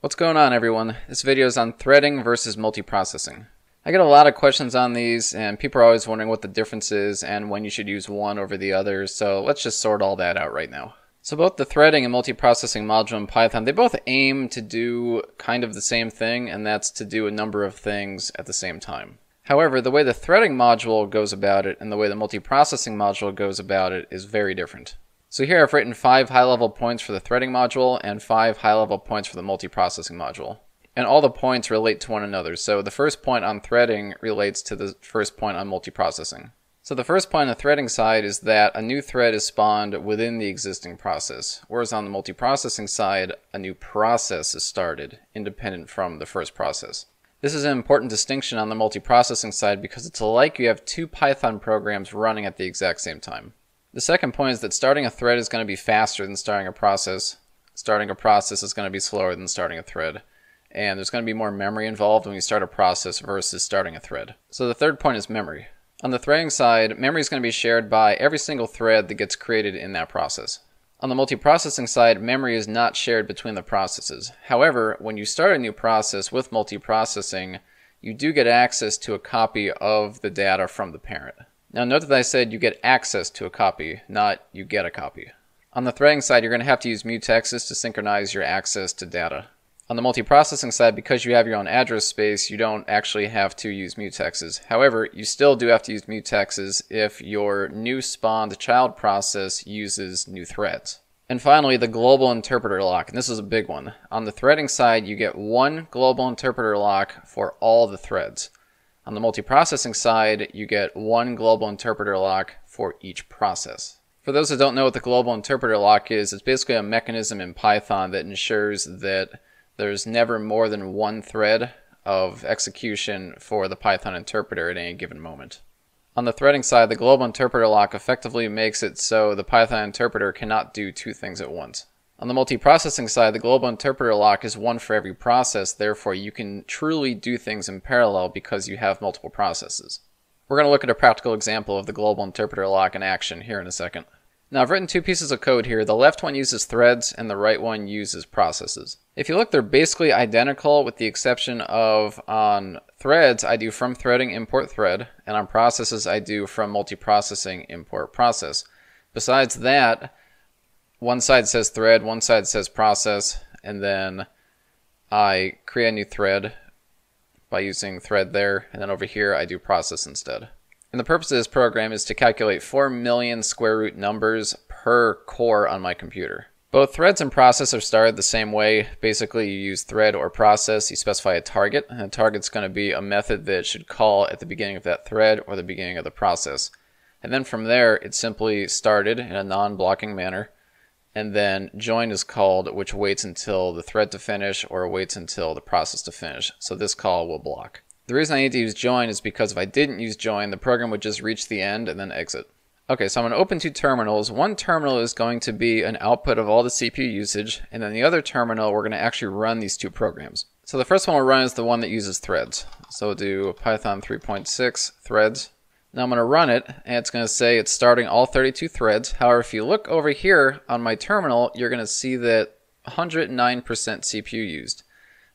What's going on everyone? This video is on threading versus multiprocessing. I get a lot of questions on these and people are always wondering what the difference is and when you should use one over the other, so let's just sort all that out right now. So both the threading and multiprocessing module in Python, they both aim to do kind of the same thing, and that's to do a number of things at the same time. However, the way the threading module goes about it and the way the multiprocessing module goes about it is very different. So here I've written five high-level points for the threading module and five high-level points for the multiprocessing module. And all the points relate to one another. So the first point on threading relates to the first point on multiprocessing. So the first point on the threading side is that a new thread is spawned within the existing process, whereas on the multiprocessing side, a new process is started, independent from the first process. This is an important distinction on the multiprocessing side because it's like you have two Python programs running at the exact same time. The second point is that starting a thread is going to be faster than starting a process. Starting a process is going to be slower than starting a thread. And there's going to be more memory involved when you start a process versus starting a thread. So the third point is memory. On the threading side, memory is going to be shared by every single thread that gets created in that process. On the multiprocessing side, memory is not shared between the processes. However, when you start a new process with multiprocessing, you do get access to a copy of the data from the parent. Now note that I said you get access to a copy, not you get a copy. On the threading side, you're going to have to use mutexes to synchronize your access to data. On the multiprocessing side, because you have your own address space, you don't actually have to use mutexes. However, you still do have to use mutexes if your new spawned child process uses new threads. And finally, the global interpreter lock, and this is a big one. On the threading side, you get one global interpreter lock for all the threads. On the multiprocessing side, you get one global interpreter lock for each process. For those that don't know what the global interpreter lock is, it's basically a mechanism in Python that ensures that there's never more than one thread of execution for the Python interpreter at any given moment. On the threading side, the global interpreter lock effectively makes it so the Python interpreter cannot do two things at once. On the multiprocessing side, the global interpreter lock is one for every process, therefore you can truly do things in parallel because you have multiple processes. We're going to look at a practical example of the global interpreter lock in action here in a second. Now I've written two pieces of code here. The left one uses threads and the right one uses processes. If you look, they're basically identical with the exception of on threads, I do from threading import thread, and on processes, I do from multiprocessing import process. Besides that, one side says thread, one side says process, and then I create a new thread by using thread there, and then over here I do process instead. And the purpose of this program is to calculate 4 million square root numbers per core on my computer. Both threads and process are started the same way. Basically, you use thread or process, you specify a target, and the target's going to be a method that should call at the beginning of that thread or the beginning of the process. And then from there, it's simply started in a non-blocking manner and then join is called, which waits until the thread to finish or waits until the process to finish. So this call will block. The reason I need to use join is because if I didn't use join, the program would just reach the end and then exit. Okay, so I'm going to open two terminals. One terminal is going to be an output of all the CPU usage, and then the other terminal, we're going to actually run these two programs. So the first one we'll run is the one that uses threads. So we'll do Python 3.6 threads. Now I'm going to run it, and it's going to say it's starting all 32 threads. However, if you look over here on my terminal, you're going to see that 109% CPU used.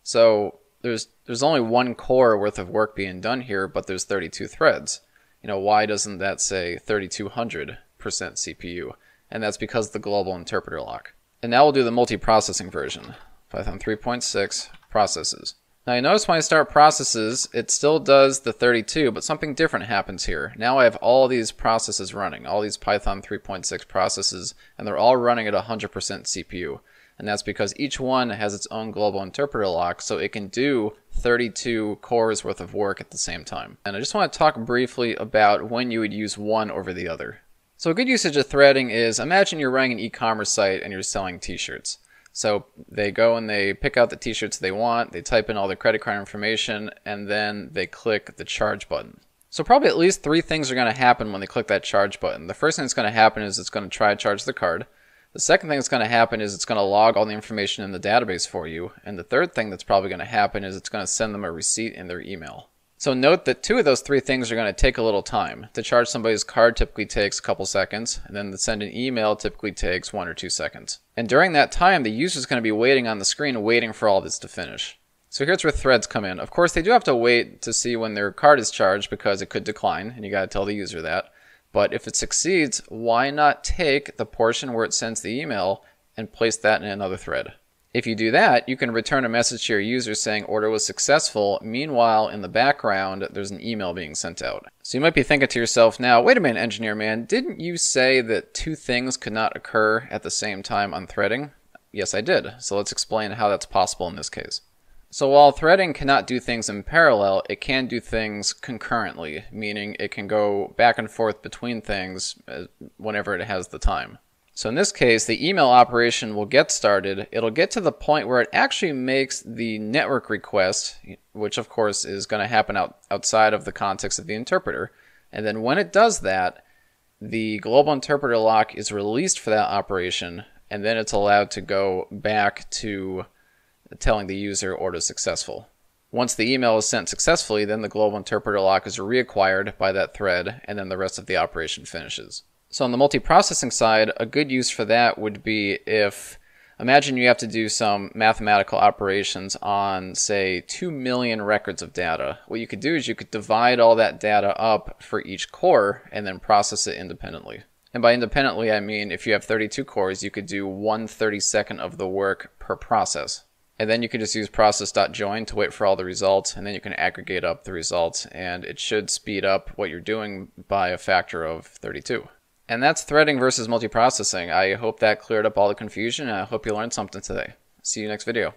So there's there's only one core worth of work being done here, but there's 32 threads. You know, why doesn't that say 3200% CPU? And that's because the global interpreter lock. And now we'll do the multiprocessing version. Python 3.6 processes. Now you notice when I start processes, it still does the 32, but something different happens here. Now I have all these processes running, all these Python 3.6 processes, and they're all running at 100% CPU. And that's because each one has its own global interpreter lock, so it can do 32 cores worth of work at the same time. And I just want to talk briefly about when you would use one over the other. So a good usage of threading is, imagine you're running an e-commerce site and you're selling t-shirts. So they go and they pick out the t-shirts they want, they type in all their credit card information, and then they click the charge button. So probably at least three things are going to happen when they click that charge button. The first thing that's going to happen is it's going to try to charge the card. The second thing that's going to happen is it's going to log all the information in the database for you. And the third thing that's probably going to happen is it's going to send them a receipt in their email. So note that two of those three things are going to take a little time. To charge somebody's card typically takes a couple seconds, and then to send an email typically takes one or two seconds. And during that time, the user is going to be waiting on the screen, waiting for all this to finish. So here's where threads come in. Of course, they do have to wait to see when their card is charged because it could decline, and you got to tell the user that. But if it succeeds, why not take the portion where it sends the email and place that in another thread? If you do that, you can return a message to your user saying order was successful. Meanwhile, in the background, there's an email being sent out. So you might be thinking to yourself now, wait a minute, engineer man, didn't you say that two things could not occur at the same time on threading? Yes, I did. So let's explain how that's possible in this case. So while threading cannot do things in parallel, it can do things concurrently, meaning it can go back and forth between things uh, whenever it has the time. So in this case, the email operation will get started. It'll get to the point where it actually makes the network request, which of course is going to happen out, outside of the context of the interpreter. And then when it does that, the global interpreter lock is released for that operation, and then it's allowed to go back to telling the user order successful. Once the email is sent successfully, then the global interpreter lock is reacquired by that thread, and then the rest of the operation finishes. So on the multiprocessing side, a good use for that would be if imagine you have to do some mathematical operations on say 2 million records of data. What you could do is you could divide all that data up for each core and then process it independently. And by independently, I mean if you have 32 cores, you could do 1 32nd of the work per process. And then you can just use process.join to wait for all the results, and then you can aggregate up the results, and it should speed up what you're doing by a factor of 32. And that's threading versus multiprocessing. I hope that cleared up all the confusion, and I hope you learned something today. See you next video.